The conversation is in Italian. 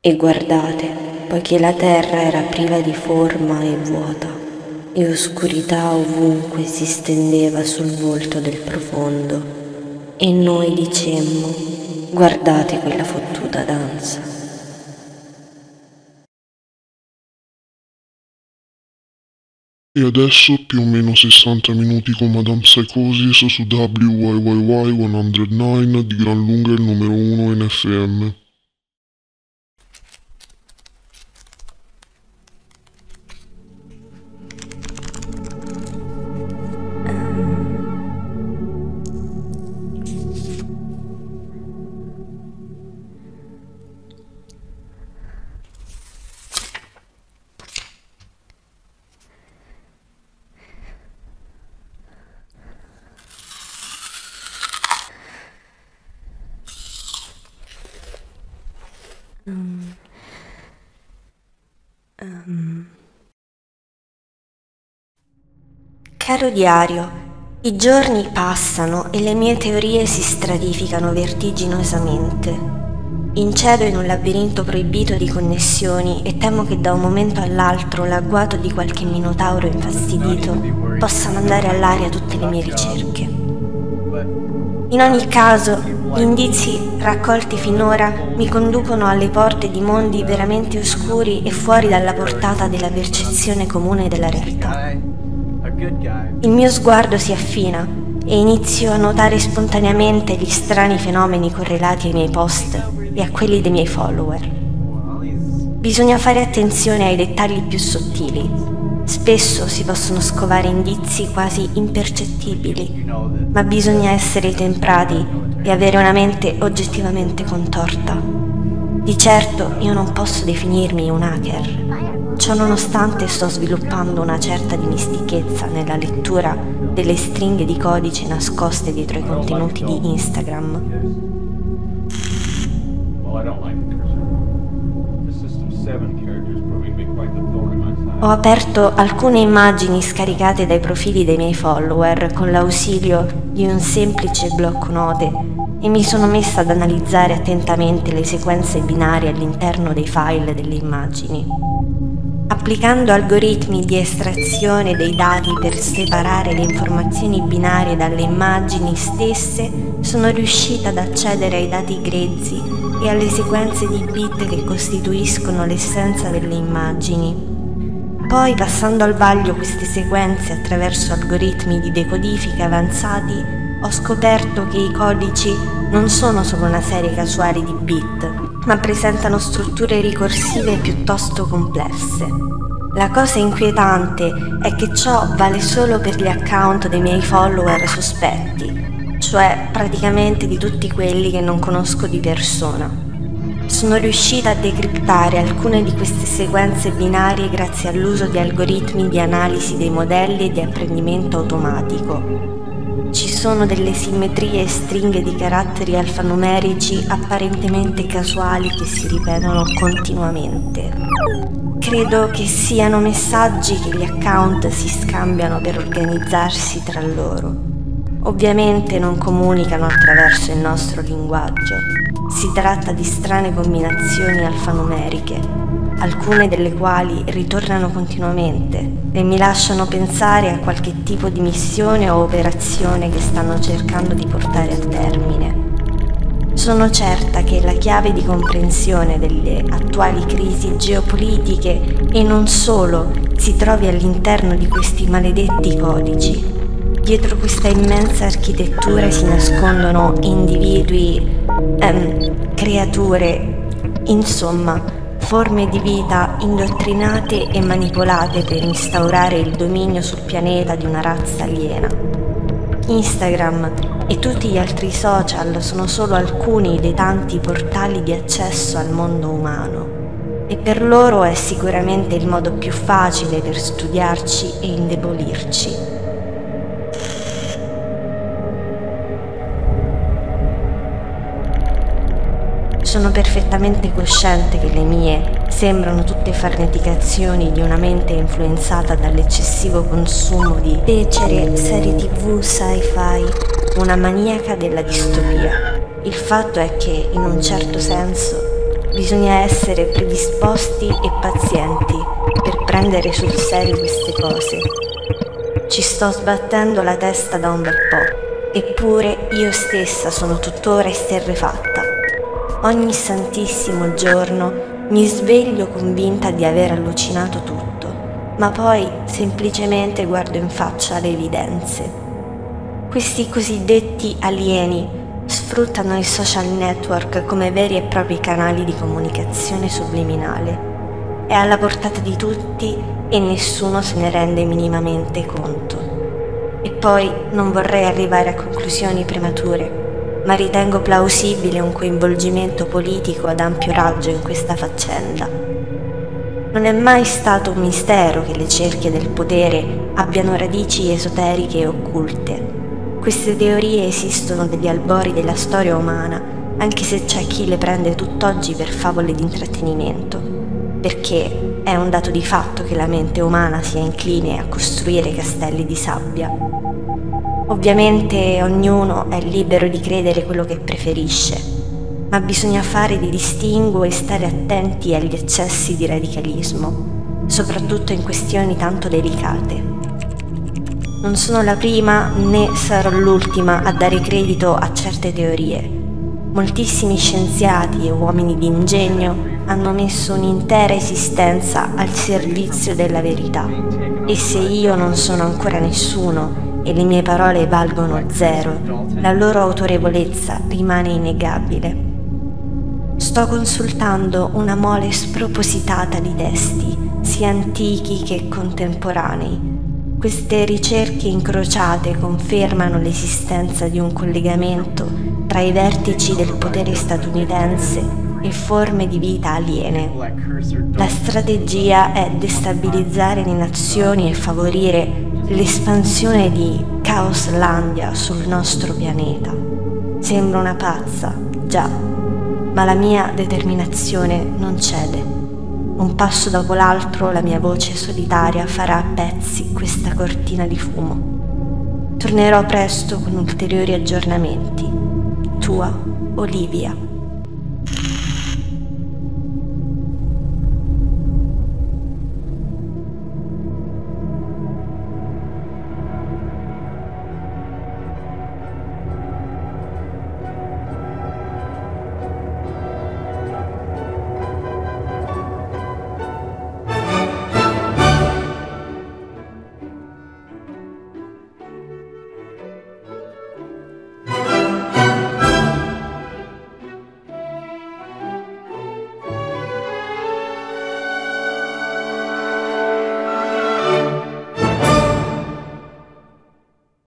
E guardate, poiché la terra era priva di forma e vuota, e oscurità ovunque si stendeva sul volto del profondo, e noi dicemmo, guardate quella fottuta danza. E adesso più o meno 60 minuti con Madame Psychosis su WYYY 109 di gran lunga il numero 1 NFM. Caro diario, i giorni passano e le mie teorie si stratificano vertiginosamente. Incedo in un labirinto proibito di connessioni e temo che da un momento all'altro l'agguato di qualche minotauro infastidito possa mandare all'aria tutte le mie ricerche. In ogni caso, gli indizi raccolti finora mi conducono alle porte di mondi veramente oscuri e fuori dalla portata della percezione comune della realtà. Il mio sguardo si affina e inizio a notare spontaneamente gli strani fenomeni correlati ai miei post e a quelli dei miei follower. Bisogna fare attenzione ai dettagli più sottili. Spesso si possono scovare indizi quasi impercettibili, ma bisogna essere temprati e avere una mente oggettivamente contorta. Di certo io non posso definirmi un hacker, Ciò nonostante sto sviluppando una certa dimestichezza nella lettura delle stringhe di codice nascoste dietro i contenuti di Instagram. Ho aperto alcune immagini scaricate dai profili dei miei follower con l'ausilio di un semplice blocco note e mi sono messa ad analizzare attentamente le sequenze binarie all'interno dei file delle immagini. Applicando algoritmi di estrazione dei dati per separare le informazioni binarie dalle immagini stesse, sono riuscita ad accedere ai dati grezzi e alle sequenze di bit che costituiscono l'essenza delle immagini. Poi, passando al vaglio queste sequenze attraverso algoritmi di decodifica avanzati, ho scoperto che i codici non sono solo una serie casuale di bit, ma presentano strutture ricorsive piuttosto complesse. La cosa inquietante è che ciò vale solo per gli account dei miei follower sospetti, cioè praticamente di tutti quelli che non conosco di persona. Sono riuscita a decriptare alcune di queste sequenze binarie grazie all'uso di algoritmi di analisi dei modelli e di apprendimento automatico, ci sono delle simmetrie e stringhe di caratteri alfanumerici apparentemente casuali che si ripetono continuamente. Credo che siano messaggi che gli account si scambiano per organizzarsi tra loro. Ovviamente non comunicano attraverso il nostro linguaggio. Si tratta di strane combinazioni alfanumeriche alcune delle quali ritornano continuamente e mi lasciano pensare a qualche tipo di missione o operazione che stanno cercando di portare a termine. Sono certa che la chiave di comprensione delle attuali crisi geopolitiche e non solo si trovi all'interno di questi maledetti codici. Dietro questa immensa architettura si nascondono individui, ehm, creature, insomma, forme di vita indottrinate e manipolate per instaurare il dominio sul pianeta di una razza aliena. Instagram e tutti gli altri social sono solo alcuni dei tanti portali di accesso al mondo umano e per loro è sicuramente il modo più facile per studiarci e indebolirci. Sono perfettamente cosciente che le mie sembrano tutte farneticazioni di una mente influenzata dall'eccessivo consumo di becere, serie tv, sci-fi, una maniaca della distopia. Il fatto è che, in un certo senso, bisogna essere predisposti e pazienti per prendere sul serio queste cose. Ci sto sbattendo la testa da un bel po', eppure io stessa sono tuttora esterrefatta. Ogni santissimo giorno mi sveglio convinta di aver allucinato tutto, ma poi semplicemente guardo in faccia le evidenze. Questi cosiddetti alieni sfruttano i social network come veri e propri canali di comunicazione subliminale. È alla portata di tutti e nessuno se ne rende minimamente conto. E poi non vorrei arrivare a conclusioni premature, ma ritengo plausibile un coinvolgimento politico ad ampio raggio in questa faccenda. Non è mai stato un mistero che le cerchie del potere abbiano radici esoteriche e occulte queste teorie esistono dagli albori della storia umana, anche se c'è chi le prende tutt'oggi per favole di intrattenimento, perché è un dato di fatto che la mente umana sia incline a costruire castelli di sabbia. Ovviamente ognuno è libero di credere quello che preferisce, ma bisogna fare di distinguo e stare attenti agli eccessi di radicalismo, soprattutto in questioni tanto delicate. Non sono la prima né sarò l'ultima a dare credito a certe teorie. Moltissimi scienziati e uomini di ingegno hanno messo un'intera esistenza al servizio della verità. E se io non sono ancora nessuno e le mie parole valgono zero, la loro autorevolezza rimane innegabile. Sto consultando una mole spropositata di testi, sia antichi che contemporanei, queste ricerche incrociate confermano l'esistenza di un collegamento tra i vertici del potere statunitense e forme di vita aliene. La strategia è destabilizzare le nazioni e favorire l'espansione di Caoslandia sul nostro pianeta. Sembra una pazza, già, ma la mia determinazione non cede. Un passo dopo l'altro la mia voce solitaria farà a pezzi questa cortina di fumo. Tornerò presto con ulteriori aggiornamenti. Tua Olivia.